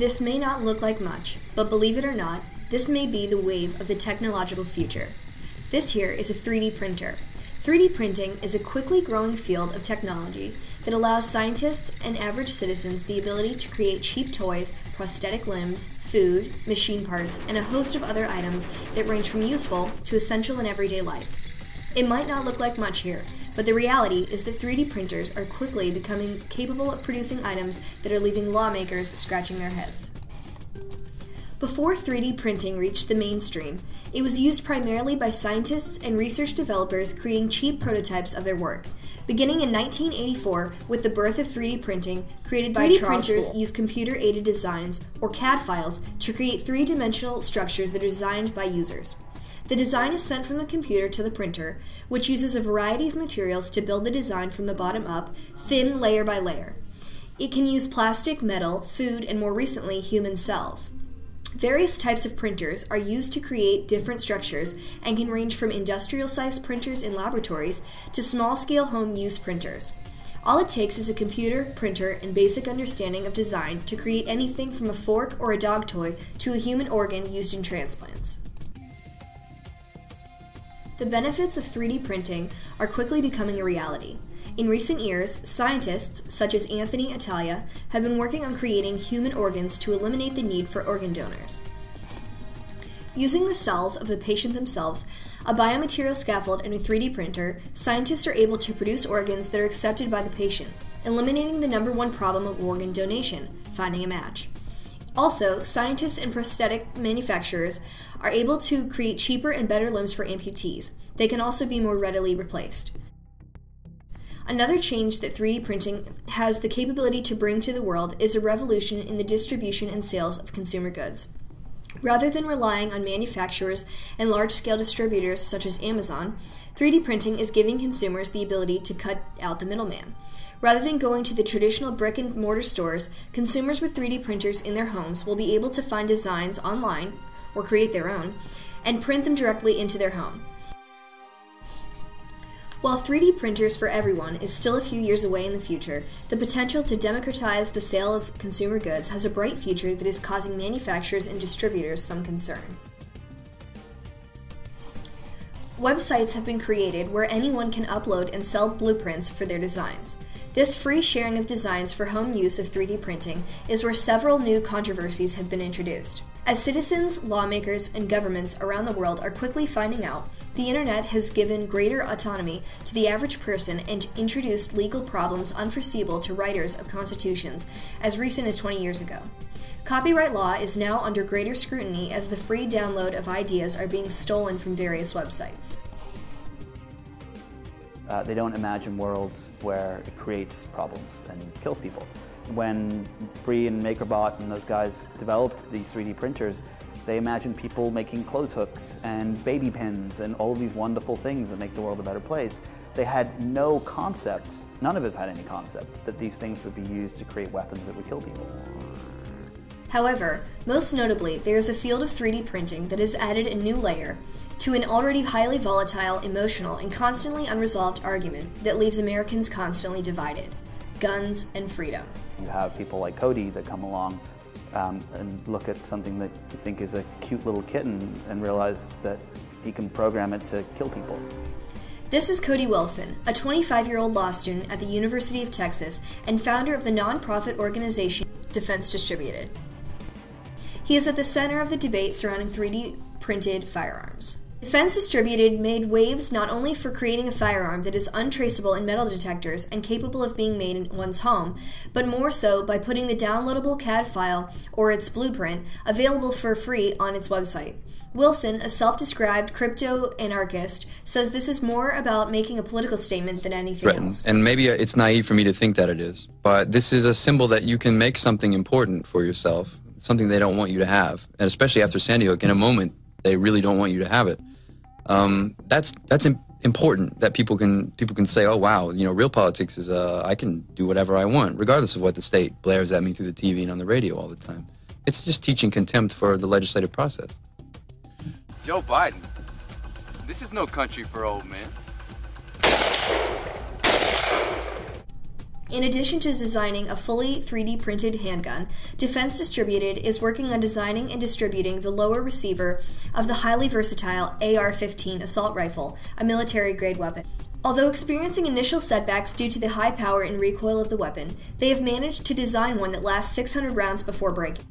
This may not look like much, but believe it or not, this may be the wave of the technological future. This here is a 3D printer. 3D printing is a quickly growing field of technology that allows scientists and average citizens the ability to create cheap toys, prosthetic limbs, food, machine parts, and a host of other items that range from useful to essential in everyday life. It might not look like much here, but the reality is that 3D printers are quickly becoming capable of producing items that are leaving lawmakers scratching their heads. Before 3D printing reached the mainstream, it was used primarily by scientists and research developers creating cheap prototypes of their work. Beginning in 1984 with the birth of 3D printing, created by 3D Charles printers use computer-aided designs or CAD files to create three-dimensional structures that are designed by users. The design is sent from the computer to the printer, which uses a variety of materials to build the design from the bottom up, thin layer by layer. It can use plastic, metal, food, and more recently, human cells. Various types of printers are used to create different structures and can range from industrial sized printers in laboratories to small scale home use printers. All it takes is a computer, printer, and basic understanding of design to create anything from a fork or a dog toy to a human organ used in transplants. The benefits of 3D printing are quickly becoming a reality. In recent years, scientists such as Anthony Atala have been working on creating human organs to eliminate the need for organ donors. Using the cells of the patient themselves, a biomaterial scaffold, and a 3D printer, scientists are able to produce organs that are accepted by the patient, eliminating the number one problem of organ donation finding a match. Also, scientists and prosthetic manufacturers are able to create cheaper and better limbs for amputees. They can also be more readily replaced. Another change that 3D printing has the capability to bring to the world is a revolution in the distribution and sales of consumer goods. Rather than relying on manufacturers and large scale distributors such as Amazon, 3D printing is giving consumers the ability to cut out the middleman. Rather than going to the traditional brick and mortar stores, consumers with 3D printers in their homes will be able to find designs online or create their own and print them directly into their home. While 3D printers for everyone is still a few years away in the future, the potential to democratize the sale of consumer goods has a bright future that is causing manufacturers and distributors some concern. Websites have been created where anyone can upload and sell blueprints for their designs. This free sharing of designs for home use of 3D printing is where several new controversies have been introduced. As citizens, lawmakers, and governments around the world are quickly finding out, the internet has given greater autonomy to the average person and introduced legal problems unforeseeable to writers of constitutions as recent as 20 years ago. Copyright law is now under greater scrutiny as the free download of ideas are being stolen from various websites. Uh, they don't imagine worlds where it creates problems and kills people when Bre and MakerBot and those guys developed these 3D printers, they imagined people making clothes hooks and baby pins and all these wonderful things that make the world a better place. They had no concept, none of us had any concept, that these things would be used to create weapons that would kill people. However, most notably, there is a field of 3D printing that has added a new layer to an already highly volatile, emotional, and constantly unresolved argument that leaves Americans constantly divided guns and freedom. You have people like Cody that come along um, and look at something that you think is a cute little kitten and realize that he can program it to kill people. This is Cody Wilson, a 25 year old law student at the University of Texas and founder of the nonprofit organization Defense Distributed. He is at the center of the debate surrounding 3D printed firearms. Defense Distributed made waves not only for creating a firearm that is untraceable in metal detectors and capable of being made in one's home, but more so by putting the downloadable CAD file or its blueprint available for free on its website. Wilson, a self described crypto anarchist, says this is more about making a political statement than anything Threatened. else. And maybe uh, it's naive for me to think that it is, but this is a symbol that you can make something important for yourself, something they don't want you to have. And especially after Sandy Hook, in a moment, they really don't want you to have it um, that's that's important that people can people can say, oh wow, you know, real politics is uh, I can do whatever I want, regardless of what the state blares at me through the TV and on the radio all the time. It's just teaching contempt for the legislative process. Joe Biden, this is no country for old men. In addition to designing a fully 3D printed handgun, Defense Distributed is working on designing and distributing the lower receiver of the highly versatile AR 15 assault rifle, a military grade weapon. Although experiencing initial setbacks due to the high power and recoil of the weapon, they have managed to design one that lasts 600 rounds before breaking.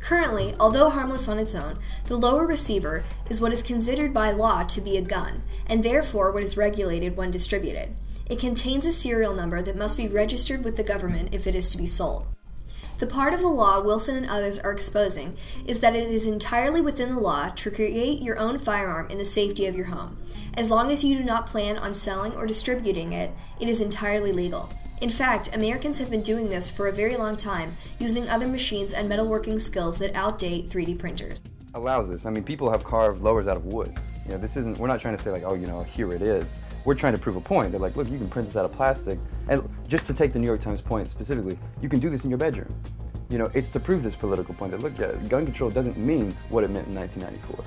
Currently, although harmless on its own, the lower receiver is what is considered by law to be a gun, and therefore what is regulated when distributed. It contains a serial number that must be registered with the government if it is to be sold. The part of the law Wilson and others are exposing is that it is entirely within the law to create your own firearm in the safety of your home. As long as you do not plan on selling or distributing it, it is entirely legal. In fact, Americans have been doing this for a very long time, using other machines and metalworking skills that outdate 3D printers. Allows this. I mean, people have carved lowers out of wood. You know, this isn't. We're not trying to say like, oh, you know, here it is. We're trying to prove a point. They're like, look, you can print this out of plastic, and just to take the New York Times point specifically, you can do this in your bedroom. You know, it's to prove this political point that look, gun control doesn't mean what it meant in 1994.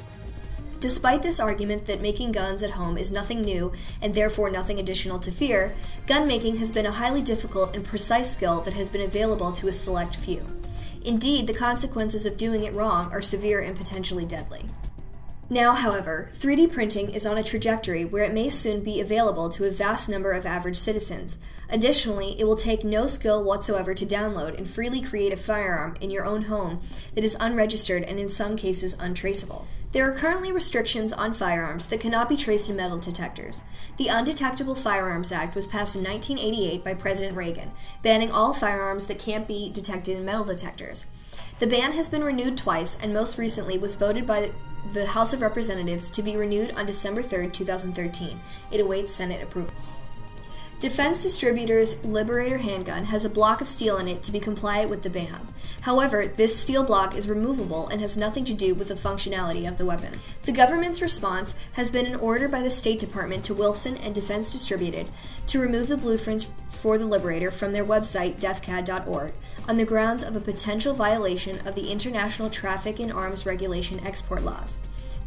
Despite this argument that making guns at home is nothing new and therefore nothing additional to fear, gun making has been a highly difficult and precise skill that has been available to a select few. Indeed, the consequences of doing it wrong are severe and potentially deadly. Now, however, 3D printing is on a trajectory where it may soon be available to a vast number of average citizens. Additionally, it will take no skill whatsoever to download and freely create a firearm in your own home that is unregistered and in some cases untraceable. There are currently restrictions on firearms that cannot be traced in metal detectors. The Undetectable Firearms Act was passed in 1988 by President Reagan, banning all firearms that can't be detected in metal detectors. The ban has been renewed twice and most recently was voted by the House of Representatives to be renewed on December 3, 2013. It awaits Senate approval. Defense Distributors Liberator handgun has a block of steel in it to be compliant with the ban. However, this steel block is removable and has nothing to do with the functionality of the weapon. The government's response has been an order by the State Department to Wilson and Defense Distributed to remove the blueprints for the Liberator from their website, defcad.org, on the grounds of a potential violation of the International Traffic in Arms Regulation export laws.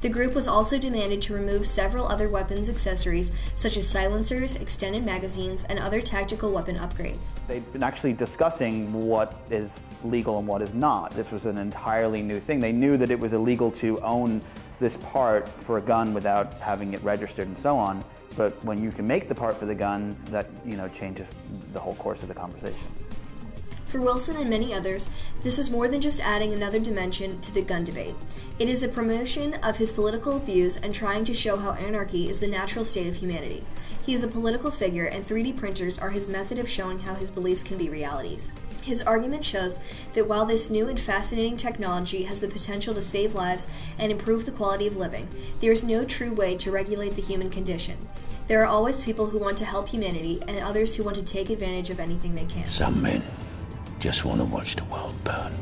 The group was also demanded to remove several other weapons accessories, such as silencers, extended magazines, and other tactical weapon upgrades. They've been actually discussing what is legal and what is not. This was an entirely new thing. They knew that it was illegal to own this part for a gun without having it registered and so on. But when you can make the part for the gun, that you know changes the whole course of the conversation. For Wilson and many others, this is more than just adding another dimension to the gun debate. It is a promotion of his political views and trying to show how anarchy is the natural state of humanity. He is a political figure, and 3D printers are his method of showing how his beliefs can be realities. His argument shows that while this new and fascinating technology has the potential to save lives and improve the quality of living, there is no true way to regulate the human condition. There are always people who want to help humanity and others who want to take advantage of anything they can. Some men just want to watch the world burn.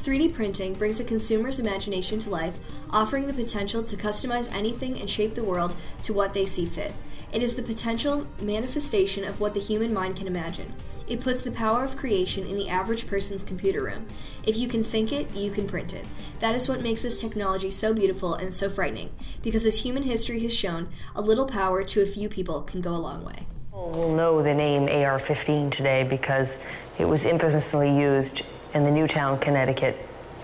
3D printing brings a consumer's imagination to life, offering the potential to customize anything and shape the world to what they see fit. It is the potential manifestation of what the human mind can imagine. It puts the power of creation in the average person's computer room. If you can think it, you can print it. That is what makes this technology so beautiful and so frightening, because as human history has shown, a little power to a few people can go a long way. We'll know the name AR 15 today because it was infamously used in the Newtown, Connecticut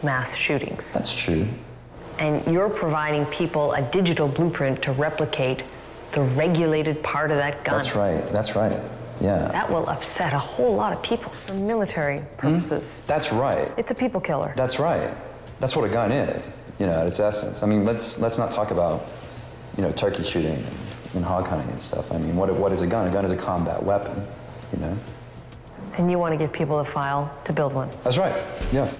mass shootings. That's true. And you're providing people a digital blueprint to replicate the regulated part of that gun. That's right. That's right. Yeah. That will upset a whole lot of people for military hmm? purposes. That's right. It's a people killer. That's right. That's what a gun is, you know, at its essence. I mean, let's let's not talk about, you know, turkey shooting and, and hog hunting and stuff. I mean, what what is a gun? A gun is a combat weapon, you know. And you want to give people a file to build one. That's right. Yeah.